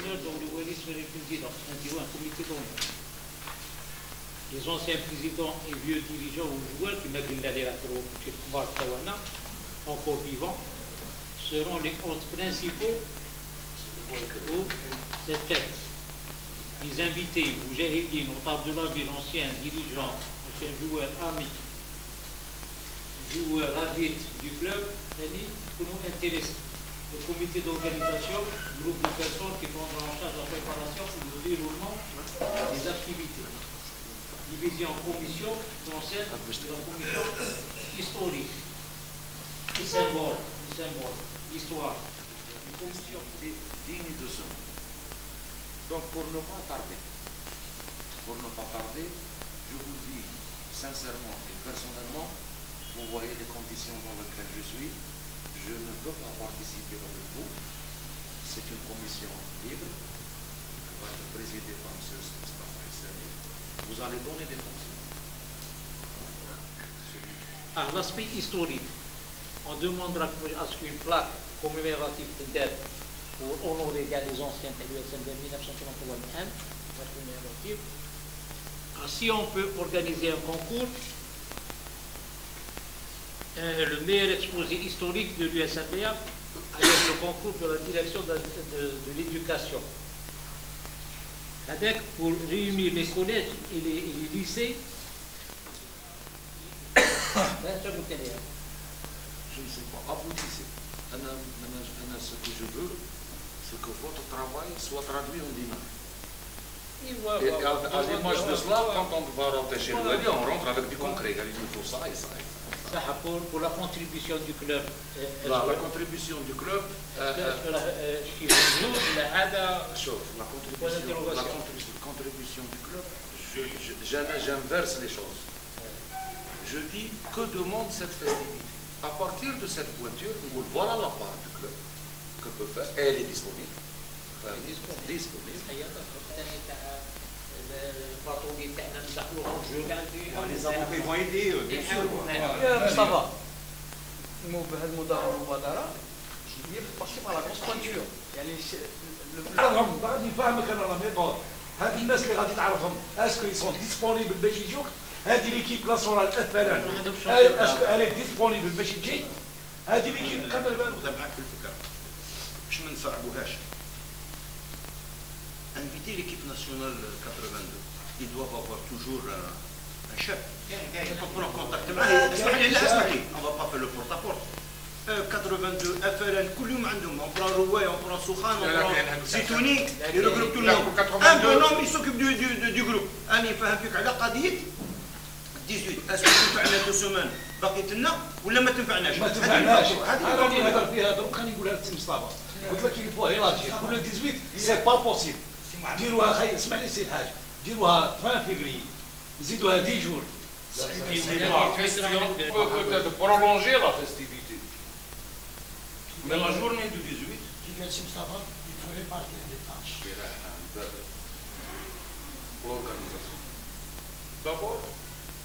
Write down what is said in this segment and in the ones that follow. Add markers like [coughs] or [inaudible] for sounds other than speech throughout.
comité d'honneur dont le Wallis serait président. Un comité d'honneur. Les anciens présidents et vieux dirigeants ou joueurs qui n'ont pas encore vivants seront les hôtes principaux pour cette fête. Les invités, Moujahidine, notables de la ville, anciens dirigeants, anciens joueurs, amis, joueurs adultes du club, pour nous intéresser le comité d'organisation, groupe de personnes qui prendront en charge la préparation et le déroulement des activités. Division en commission, concerne la commission historique, les symboles, les symboles, l'histoire. Une commission digne de ce nom. Donc pour ne pas tarder, pour ne pas tarder, je vous dis sincèrement et personnellement, vous voyez les conditions dans lesquelles je suis, je ne peux pas participer avec vous. C'est une commission libre qui va être présidée par M. Vous allez donner des fonctions. Alors, l'aspect historique, on demandera à ce qu'une plaque commémorative de dette pour honorer les anciens PLUSM de 1981, si on peut organiser un concours, euh, le meilleur exposé historique de l'USMBA avec le concours de la direction de, l'éducation. Avec pour réunir les collèges et les, lycées. [coughs] Je ne sais pas, aboutissez. Ce que je veux, c'est que votre travail soit traduit en. Et à, l'image de cela, quand on va rentrer chez nous, on rentre avec du concret. Il nous faut ça et ça. Et ça pour, pour la contribution du club. La, la contribution du club la contribution du club j'inverse les choses. Je dis que demande cette festivité. À partir de cette voiture voilà la part du club. Que peut faire? Elle est disponible. Disponible sûr. مصطفى بهذه المبادره هي la grosse pointure. يعني غادي نفهمك أنا لا ميثود هاد الناس اللي غادي تعرفهم اسكو يسون ديسبونيبل باش يجوك هذه ليكيب ناسيونال مثلا اسكو اليك ديسبونيبل باش تجي هذه ليكيب قبل وده معاك في الفكرة باش ما نصعبوهاش inviter l'équipe nationale 82 ils doivent avoir toujours un, un chef. Quand on prend contact معاه اسمح لي لا اسمح لي on va pas faire le porte à porte 82 افران كل يوم عندهم اون بران روايه اون بران سخان اون بران زيتوني يرقلوا كل يوم ان بونوم يسوكيب دو دو دو جروب أنا نفهم فيك على قضيه 18 اسكو تنفعنا دو سومان بقيت لنا ولا ما تنفعناش؟ ما تنفعناش هذه اللي نهضر فيها دروك خليني نقولها للسي مصطفى قلت لك كي بوا هيراجي ولا 18 سي با بوسيبل ديروها خي اسمع لي سي الحاج ديروها fin février زيدوها 10 jours peut-être prolonger la festivité. Mais la journée du 18, il faut répartir les tâches. L'organisation. D'abord,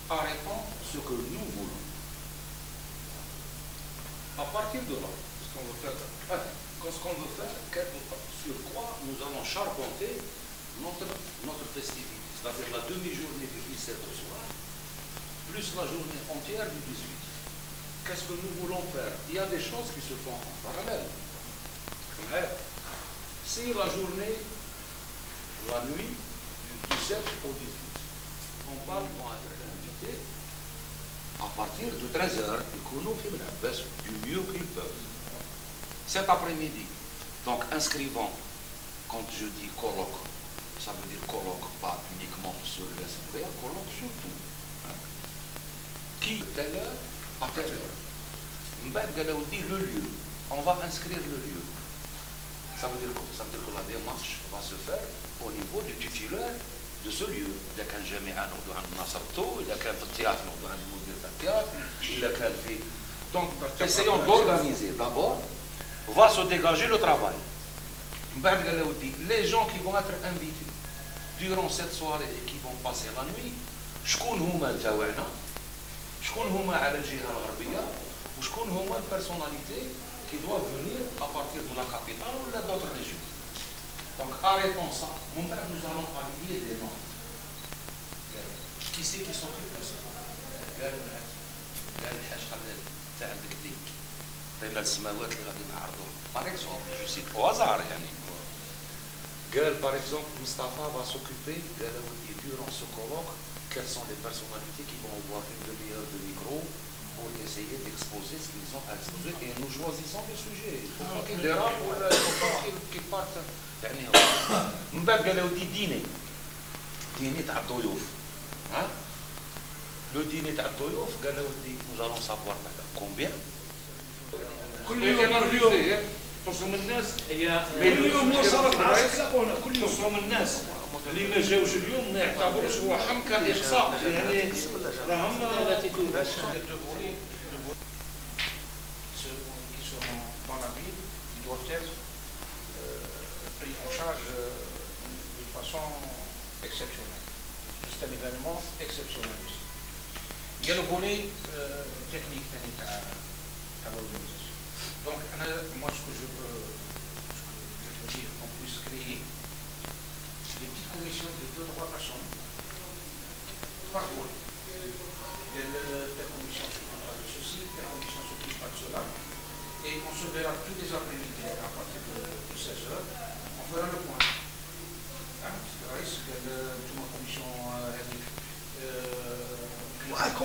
arrêtons ce que nous voulons. À partir de là, ce qu'on veut faire, ce qu'on veut faire, sur quoi nous allons charpenter notre, notre festivité, c'est-à-dire la demi-journée du 17 au soir, plus la journée entière du 18. Qu'est-ce que nous voulons faire? Il y a des choses qui se font en parallèle. Si la journée, la nuit, du 17 au 18, on parle vont être invités à partir de 13h, du mieux qu'ils peuvent cet après-midi. Donc inscrivons, quand je dis colloque, ça veut dire colloque pas uniquement sur le SPA, colloque sur tout. Hein? Qui, telle heure, à telle heure. Mbad dit le lieu. On va inscrire le lieu. Ça veut dire quoi? Ça veut dire que la démarche va se faire au niveau du titulaire de ce lieu. Il a qu'un Jami'a Nourdou Nasarto, il y a qu'un Théâtre Nourdou Moudir Théâtre, il y a qu'un Donc, essayons d'organiser d'abord va se dégager le travail. Les gens qui vont être invités, durant cette soirée et qui vont passer la nuit شكون هما التوانا شكون هما على الجهه الغربيه وشكون هما البيرسوناليتي qui doivent venir à partir de la capitale ou d'autres régions Donc arrêtons ça. Mon père, nous allons parler des noms. Qui c'est qui s'occupe de ça قال قال الحاج خلال تاع البكدي بين السماوات اللي غادي نعرضوهم باغ اكزومبل جو سيت او هازار يعني قال باغ اكزومبل مصطفى va s'occuper قال ودي durant ce colloque quelles sont les personnalités qui vont avoir une demi-heure de micro pour essayer d'exposer ce qu'ils ont à exposer et nous choisissons les sujets il faut pas qu'ils dérapent ولا il faut pas qu'ils qu'ils partent يعني من بعد قال ودي ديني ديني تاع الضيوف ها لو ديني تاع الضيوف قال ودي nous allons savoir combien كل يوم تصوم الناس. هي كل يوم وصلت عصر كل يوم. تصوم الناس. اللي ما جاوش اليوم ما يعتبروش هو حم كان اقصاء يعني راهم Donc, moi, ce que je peux, je peux dire, qu'on puisse créer des petites commissions de deux, trois personnes par mois. La, la commission s'occupe de ceci, la commission s'occupe de cela, et on se verra tous les après-midi.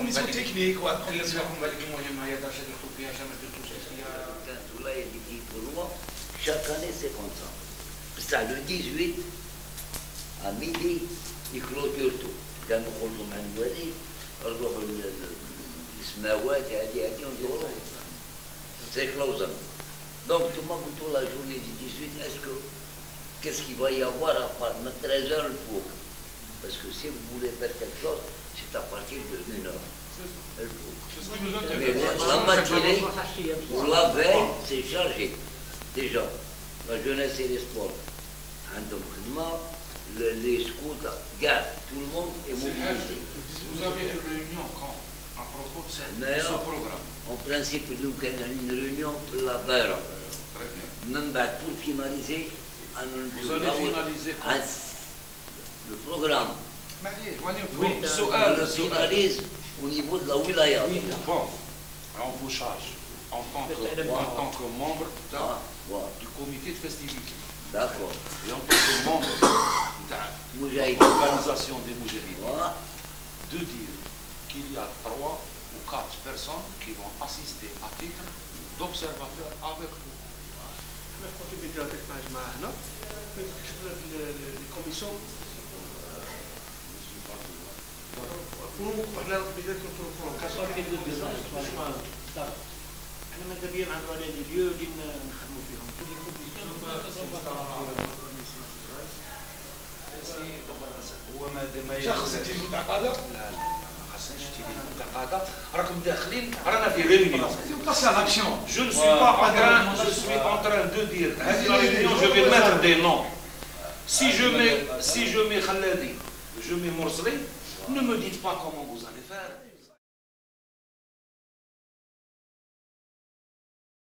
واحد كوميسيون تكنيك واحد اللي كوميسيون لكم بالك المهمه هي درجه درتو فيها جامع درتو سياسيه Quand là, il dit pour moi, chaque année c'est comme ça. Ça, le 18, à midi, il clôture tout. كان نخرجوا مع الوالد نروحوا ل- ل- للسماوات هذه هذه وندوروا سي كلوزن دونك ثم قلت لا جورني دي 18 اسكو qu'est-ce qu'il va y avoir à part de 13 heures le four Parce que si vous voulez faire quelque chose, c'est à partir de 1 heure. Mais la, matinée ou la veille, c'est chargé. Déjà, la jeunesse et les sports. Le, les scouts, garde, tout le monde est mobilisé. Vous avez une réunion quand? À propos de ce, programme En principe, nous avons une réunion la barre. Euh, Même pour finaliser, vous allez finaliser le programme. Oui, le finalise au niveau de la wilaya. Oui, bon, on vous charge. En tant que, membre ah, du comité de festivité. D'accord. Et en tant que membre de l'organisation des Moujahidines, de dire qu'il y a trois ou quatre personnes qui vont assister à titre d'observateurs avec vous. Je vais continuer de la commission وحنا بدات نتركوهم كصافي ديال الجزائر حنا ماذا بيا نعرفوا على لي ليو اللي نخدموا فيهم هو ما شخص تجي المعتقلة؟ لا لا ما خصناش تجي المعتقلة راكم داخلين رانا في ريونيون باسي لا لاكسيون جو نو سوي با اون جو سوي اون تران دو دير هذه لا ريونيون جو في ماتر دي نون سي جو مي سي جو مي خلادي جو مي مرسلي ne me dites pas comment vous allez.